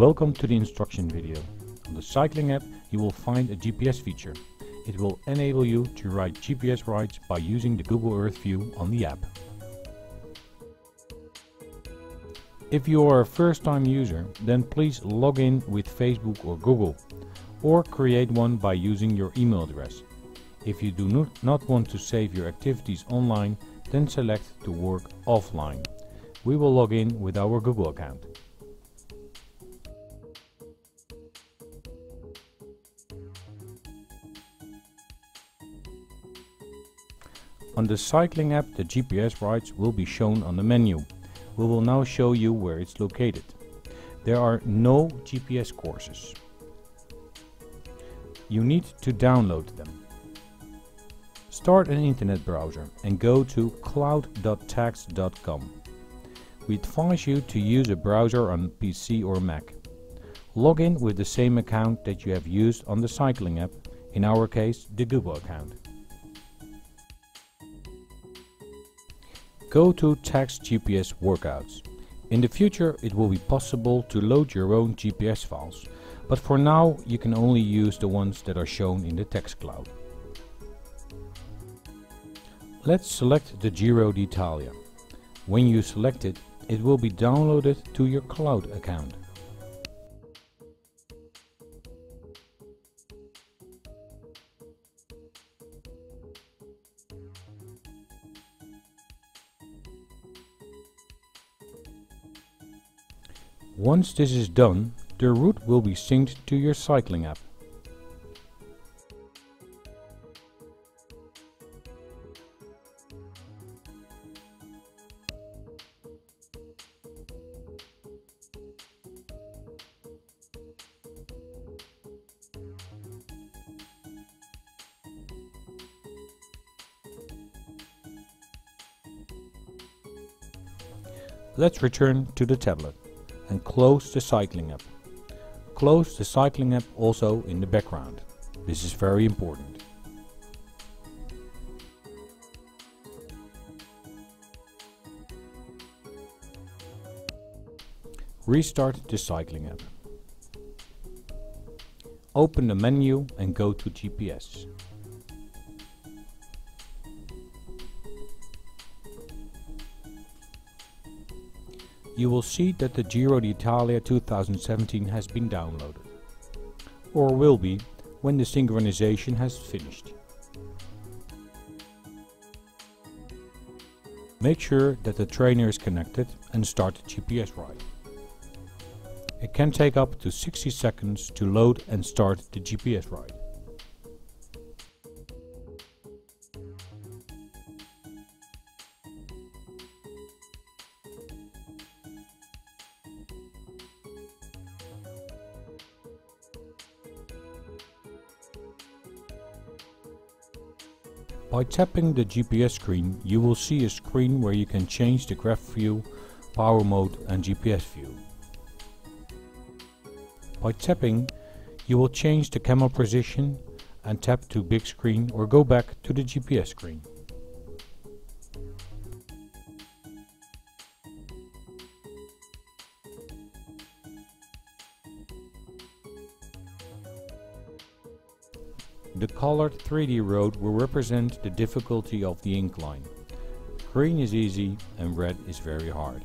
Welcome to the instruction video. On the cycling app you will find a GPS feature. It will enable you to write GPS rides by using the Google Earth view on the app. If you are a first time user then please log in with Facebook or Google or create one by using your email address. If you do not want to save your activities online then select to work offline. We will log in with our Google account. On the cycling app the GPS rides will be shown on the menu. We will now show you where it's located. There are no GPS courses. You need to download them. Start an internet browser and go to cloud.tacx.com. We advise you to use a browser on PC or Mac. Log in with the same account that you have used on the cycling app, in our case the Google account. Go to Tacx GPS Workouts. In the future it will be possible to load your own GPS files, but for now you can only use the ones that are shown in the Tacx cloud. Let's select the Giro d'Italia. When you select it, it will be downloaded to your cloud account. Once this is done, the route will be synced to your cycling app. Let's return to the tablet and close the cycling app. Close the cycling app also in the background. This is very important. Restart the cycling app. Open the menu and go to GPS. You will see that the Giro d'Italia 2017 has been downloaded. Or will be when the synchronization has finished. Make sure that the trainer is connected and start the GPS ride. It can take up to 60 seconds to load and start the GPS ride. By tapping the GPS screen you will see a screen where you can change the graph view, power mode and GPS view. By tapping you will change the camera position and tap to big screen or go back to the GPS screen. The colored 3D road will represent the difficulty of the incline. Green is easy and red is very hard.